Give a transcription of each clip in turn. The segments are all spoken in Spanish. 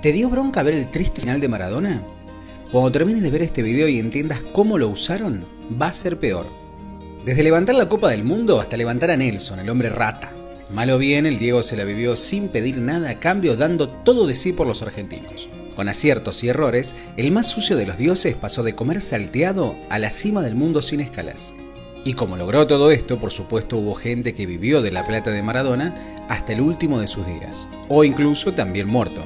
¿Te dio bronca ver el triste final de Maradona? Cuando termines de ver este video y entiendas cómo lo usaron, va a ser peor. Desde levantar la Copa del Mundo hasta levantar a Nelson, el hombre rata. Mal o bien, el Diego se la vivió sin pedir nada a cambio, dando todo de sí por los argentinos. Con aciertos y errores, el más sucio de los dioses pasó de comer salteado a la cima del mundo sin escalas. Y como logró todo esto, por supuesto hubo gente que vivió de la plata de Maradona hasta el último de sus días, o incluso también muerto.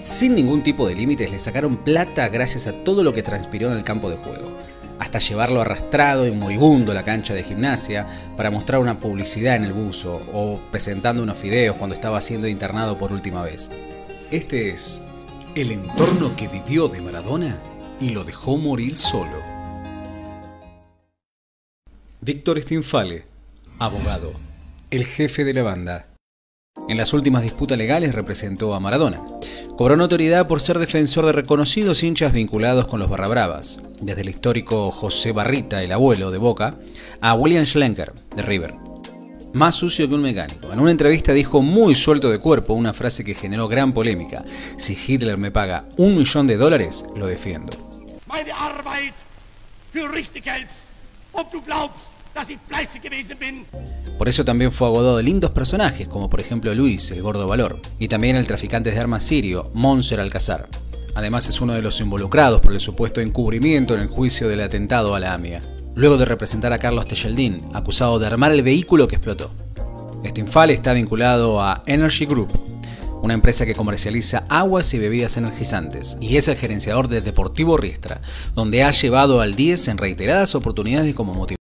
Sin ningún tipo de límites le sacaron plata gracias a todo lo que transpiró en el campo de juego, hasta llevarlo arrastrado y moribundo a la cancha de gimnasia para mostrar una publicidad en el buzo o presentando unos fideos cuando estaba siendo internado por última vez. Este es el entorno que vivió de Maradona y lo dejó morir solo. Víctor Stinfale, abogado, el jefe de la banda. En las últimas disputas legales representó a Maradona. Cobró notoriedad por ser defensor de reconocidos hinchas vinculados con los Barrabravas, desde el histórico José Barrita, el abuelo de Boca, a William Schlenker, de River. Más sucio que un mecánico. En una entrevista dijo muy suelto de cuerpo una frase que generó gran polémica. Si Hitler me paga un millón de dólares, lo defiendo. Por eso también fue abogado de lindos personajes, como por ejemplo Luis, el gordo valor, y también el traficante de armas sirio, Monser Alcazar. Además es uno de los involucrados por el supuesto encubrimiento en el juicio del atentado a la AMIA, luego de representar a Carlos Techeldín, acusado de armar el vehículo que explotó. Este infale está vinculado a Energy Group, una empresa que comercializa aguas y bebidas energizantes, y es el gerenciador de Deportivo Riestra, donde ha llevado al 10 en reiteradas oportunidades como motivación.